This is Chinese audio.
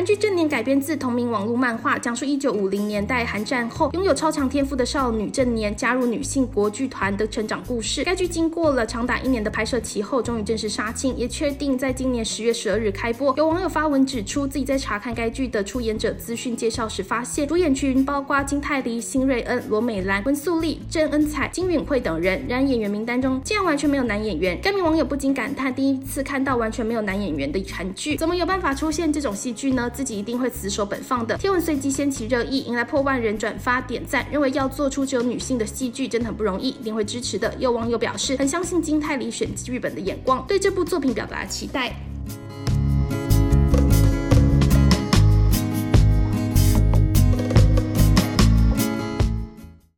韩剧《正年》改编自同名网络漫画，讲述一九五零年代韩战后拥有超强天赋的少女正年加入女性国剧团的成长故事。该剧经过了长达一年的拍摄期后，终于正式杀青，也确定在今年十月十二日开播。有网友发文指出，自己在查看该剧的出演者资讯介绍时，发现主演群包括金泰梨、辛瑞恩、罗美兰、温素丽、郑恩彩、金允惠等人，然演员名单中竟然完全没有男演员。该名网友不禁感叹：第一次看到完全没有男演员的韩剧，怎么有办法出现这种戏剧呢？自己一定会死守本放的。贴文随即掀起热议，迎来破万人转发点赞，认为要做出只有女性的戏剧真的很不容易，一定会支持的。有网友表示很相信金泰梨选剧本的眼光，对这部作品表达期待。